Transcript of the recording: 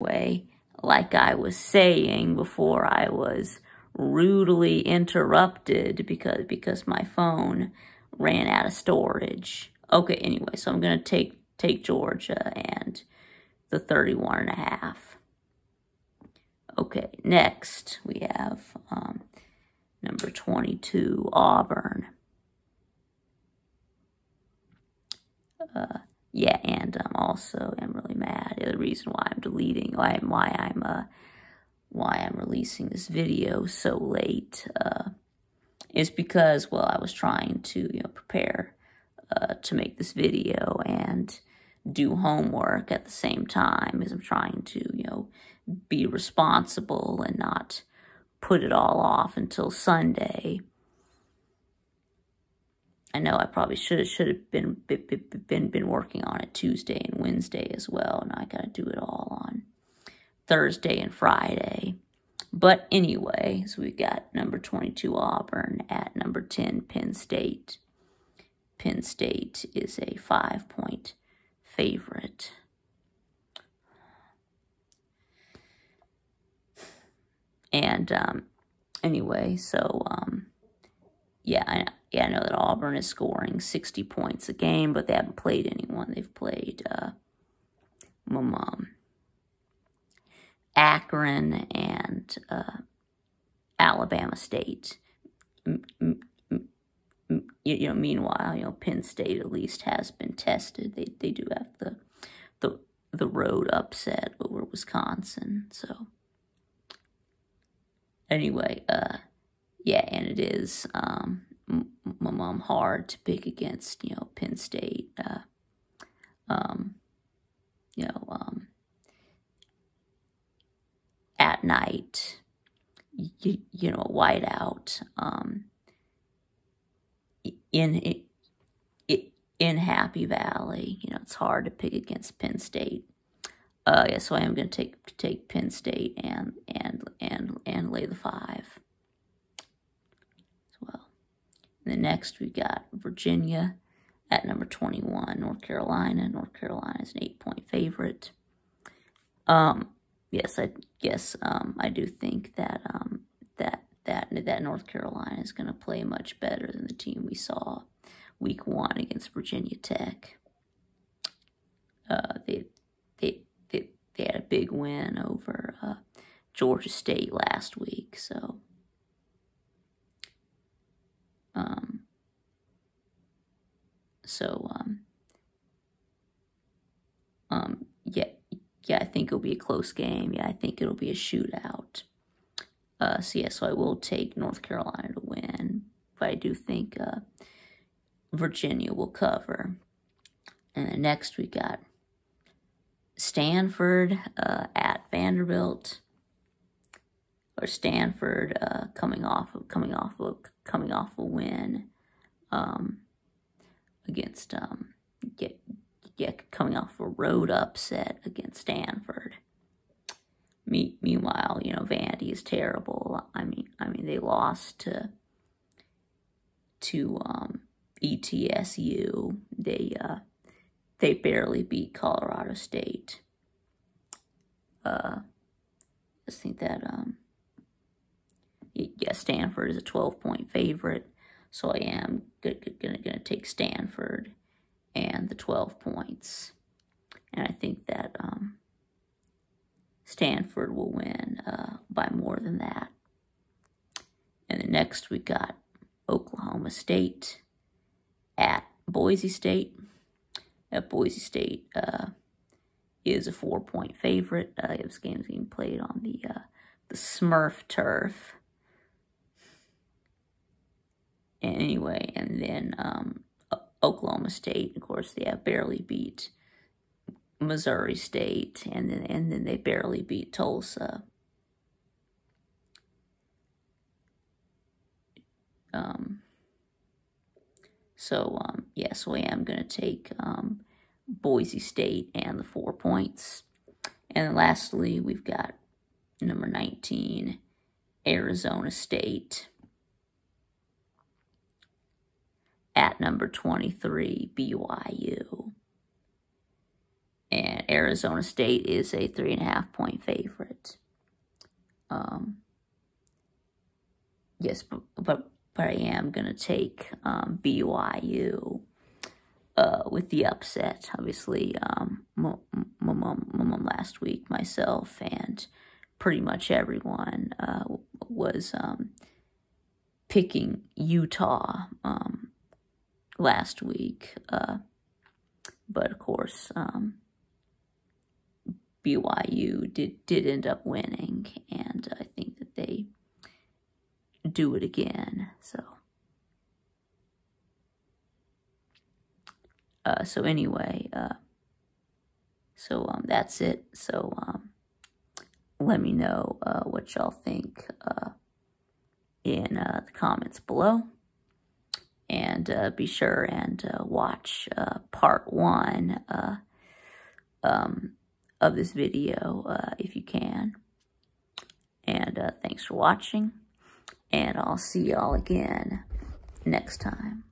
way, like I was saying before I was rudely interrupted because because my phone ran out of storage. Okay, anyway, so I'm going to take take Georgia and the 31 and a half. Okay, next we have um, number 22, Auburn. Uh, yeah, and I'm also am really mad. The reason why I'm deleting, why I'm, why I'm, uh, why I'm releasing this video so late, uh, is because, well, I was trying to, you know, prepare, uh, to make this video and do homework at the same time as I'm trying to, you know, be responsible and not put it all off until Sunday. I know I probably should have should have been been been working on it Tuesday and Wednesday as well, and I got to do it all on Thursday and Friday. But anyway, so we've got number 22 Auburn at number 10 Penn State. Penn State is a five-point favorite. And um, anyway, so um, yeah, I, yeah, I know that Auburn is scoring 60 points a game, but they haven't played anyone. They've played uh, um, Akron and uh, Alabama State. You know, meanwhile, you know, Penn State at least has been tested. They they do have the the the road upset over Wisconsin. So anyway, uh, yeah, and it is um, my mom hard to pick against, you know, Penn State. Uh, um, you know, um, at night, you, you know, whiteout, um, in, it, in Happy Valley, you know, it's hard to pick against Penn State. Uh, yeah, so I am going to take take Penn State and and and and lay the five as well. And then next we got Virginia at number 21, North Carolina. North Carolina is an eight-point favorite. Um, yes, I guess um, I do think that um, that that that North Carolina is going to play much better than the team we saw week one against Virginia Tech. Uh, they they they they had a big win over uh, Georgia State last week, so um, so, um, um, yeah, yeah, I think it'll be a close game. Yeah, I think it'll be a shootout. Uh, so yeah, so I will take North Carolina to win, but I do think uh, Virginia will cover. And then next we got Stanford uh, at Vanderbilt, or Stanford uh, coming off of coming off of coming off a win um, against um, get, get coming off a road upset against Stanford. Me, meanwhile, you know Vandy is terrible. I mean, I mean they lost to to um, ETSU. They uh, they barely beat Colorado State. Uh, I think that um, yeah, Stanford is a 12-point favorite, so I am going to take Stanford and the 12 points. And I think that um, Stanford will win uh, by more than that. And then next we got Oklahoma State at Boise State. At Boise State uh, is a four-point favorite. Uh, this game is being played on the uh, the Smurf turf anyway, and then um, Oklahoma State, of course, they have barely beat Missouri State, and then and then they barely beat Tulsa. Um, so um, yeah, so I am going to take um, Boise State and the four points. And lastly, we've got number 19, Arizona State. At number 23, BYU. and Arizona State is a three and a half point favorite. Um, yes, but, but, but I am going to take um, BYU uh, with the upset. Obviously, um, my, my, mom, my mom last week, myself, and pretty much everyone uh, was um, picking Utah um, last week. Uh, but of course, um, BYU did, did end up winning, and I think that they do it again. So, uh, so anyway, uh, so um, that's it. So um, let me know uh, what y'all think uh, in uh, the comments below. And uh, be sure and uh, watch uh, part one uh, um, of this video uh, if you can. And uh, thanks for watching. And I'll see y'all again next time.